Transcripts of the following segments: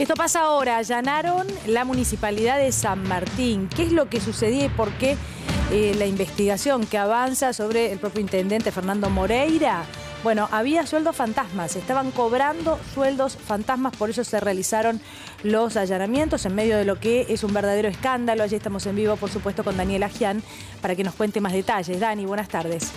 Esto pasa ahora, allanaron la municipalidad de San Martín. ¿Qué es lo que sucedía y por qué eh, la investigación que avanza sobre el propio intendente Fernando Moreira? Bueno, había sueldos fantasmas, estaban cobrando sueldos fantasmas, por eso se realizaron los allanamientos en medio de lo que es un verdadero escándalo. Allí estamos en vivo, por supuesto, con Daniela Agian para que nos cuente más detalles. Dani, buenas tardes.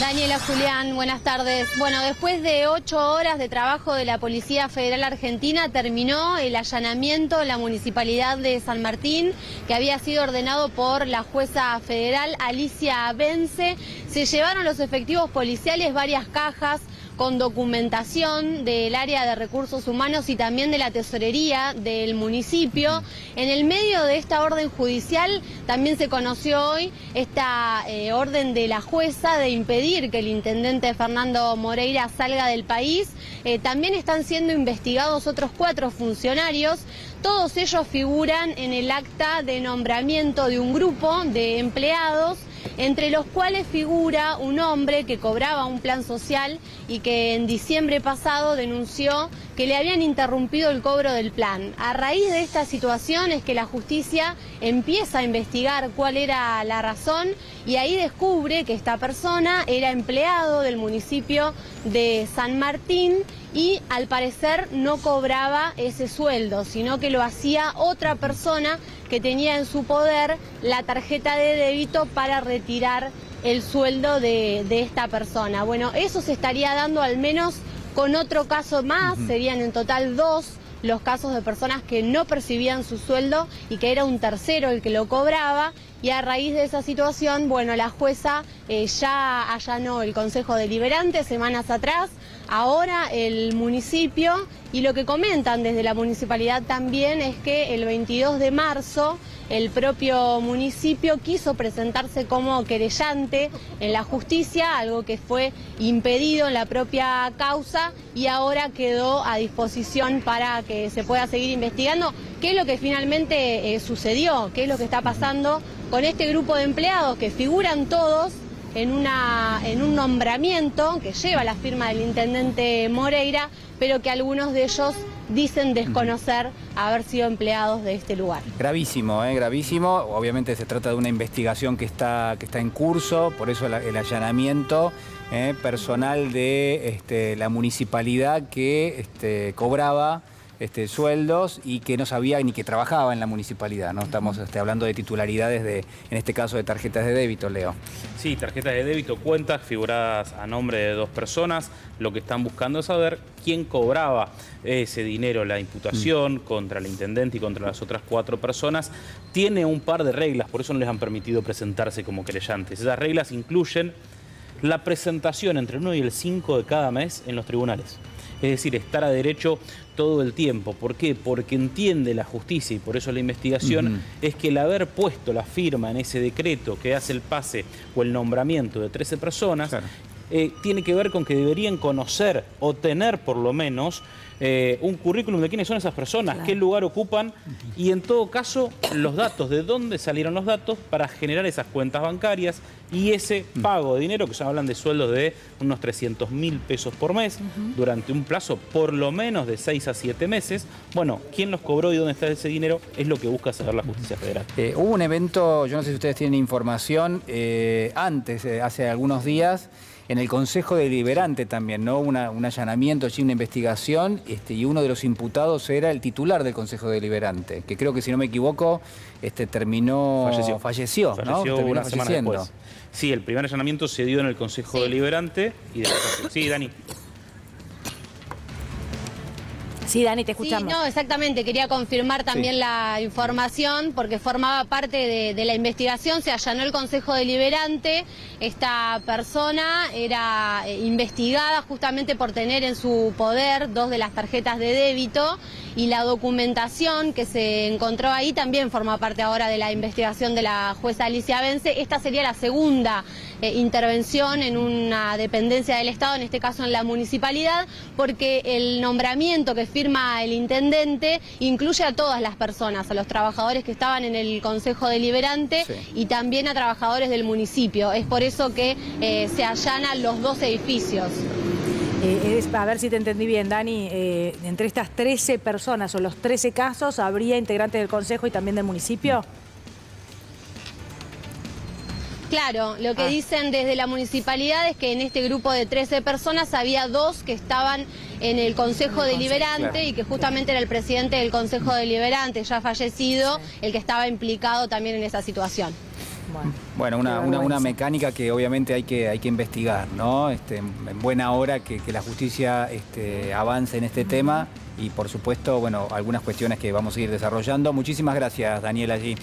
Daniela Julián, buenas tardes. Bueno, después de ocho horas de trabajo de la Policía Federal Argentina, terminó el allanamiento en la Municipalidad de San Martín, que había sido ordenado por la jueza federal Alicia Vence. Se llevaron los efectivos policiales varias cajas con documentación del área de recursos humanos y también de la tesorería del municipio. En el medio de esta orden judicial también se conoció hoy esta eh, orden de la jueza de impedir que el intendente Fernando Moreira salga del país. Eh, también están siendo investigados otros cuatro funcionarios. Todos ellos figuran en el acta de nombramiento de un grupo de empleados entre los cuales figura un hombre que cobraba un plan social y que en diciembre pasado denunció que le habían interrumpido el cobro del plan. A raíz de esta situación es que la justicia empieza a investigar cuál era la razón y ahí descubre que esta persona era empleado del municipio de San Martín y al parecer no cobraba ese sueldo, sino que lo hacía otra persona que tenía en su poder la tarjeta de débito para retirar el sueldo de, esta persona. Bueno, eso se estaría dando al menos con otro caso más, serían en total dos los casos de personas que no percibían su sueldo y que era un tercero el que lo cobraba. Y a raíz de esa situación, bueno, la jueza eh, ya allanó el Consejo Deliberante semanas atrás, ahora el municipio y lo que comentan desde la municipalidad también es que el 22 de marzo el propio municipio quiso presentarse como querellante en la justicia, algo que fue impedido en la propia causa y ahora quedó a disposición para que se pueda seguir investigando. Qué es lo que finalmente eh, sucedió, qué es lo que está pasando con este grupo de empleados que figuran todos en, un nombramiento que lleva la firma del intendente Moreira, pero que algunos de ellos dicen desconocer haber sido empleados de este lugar. Gravísimo, ¿eh? gravísimo. Obviamente se trata de una investigación que está, que está en curso, por eso el, allanamiento ¿eh? personal de este, la municipalidad que este, cobraba este, sueldos y que no sabía ni que trabajaba en la municipalidad. ¿no? Estamos este, hablando de titularidades, de, en este caso de tarjetas de débito, Leo. Sí, tarjetas de débito, cuentas figuradas a nombre de dos personas. Lo que están buscando es saber quién cobraba ese dinero. La imputación mm. contra el intendente y contra las otras cuatro personas tiene un par de reglas, por eso no les han permitido presentarse como creyentes. Esas reglas incluyen la presentación entre el 1 y el 5 de cada mes en los tribunales es decir, estar a derecho todo el tiempo. ¿Por qué? Porque entiende la justicia y por eso la investigación es que el haber puesto la firma en ese decreto que hace el pase o el nombramiento de 13 personas eh, tiene que ver con que deberían conocer o tener por lo menos eh, un currículum de quiénes son esas personas, qué lugar ocupan y en todo caso los datos, de dónde salieron los datos para generar esas cuentas bancarias y ese pago de dinero, que ya hablan de sueldos de unos 300 mil pesos por mes durante un plazo por lo menos de 6 a 7 meses. Bueno, quién los cobró y dónde está ese dinero es lo que busca saber la justicia federal. Eh, hubo un evento, yo no sé si ustedes tienen información, antes, hace algunos días, en el Consejo Deliberante también, ¿no? un allanamiento, una investigación, este, y uno de los imputados era el titular del Consejo Deliberante, que creo que si no me equivoco, este, terminó, falleció, falleció, ¿no? una semana después. Sí, el primer allanamiento se dio en el Consejo Deliberante y después... Sí, Dani. Sí, Dani, te escuchamos. Sí, no, exactamente. Quería confirmar también la información porque formaba parte de, la investigación. Se allanó el Consejo Deliberante. Esta persona era eh, investigada justamente por tener en su poder dos de las tarjetas de débito y la documentación que se encontró ahí también forma parte ahora de la investigación de la jueza Alicia Vence. Esta sería la segunda eh, intervención en una dependencia del Estado, en este caso en la municipalidad, porque el nombramiento que firma el intendente incluye a todas las personas, a los trabajadores que estaban en el Consejo Deliberante y también a trabajadores del municipio. Es por eso que eh, se allanan los dos edificios. Eh, es- a ver si te entendí bien, Dani. eh, entre estas 13 personas o los 13 casos, ¿habría integrantes del Consejo y también del municipio? Claro, lo que Ah. dicen desde la municipalidad es que en este grupo de 13 personas había dos que estaban en el Consejo Deliberante claro. y que justamente era el presidente del Consejo Deliberante, ya fallecido, el que estaba implicado también en esa situación. Bueno, Bueno, una, una, mecánica que obviamente hay que, hay que investigar, ¿no? Este, en buena hora que, que la justicia este, avance en este tema y por supuesto, bueno, algunas cuestiones que vamos a ir desarrollando. Muchísimas gracias, Daniel, allí.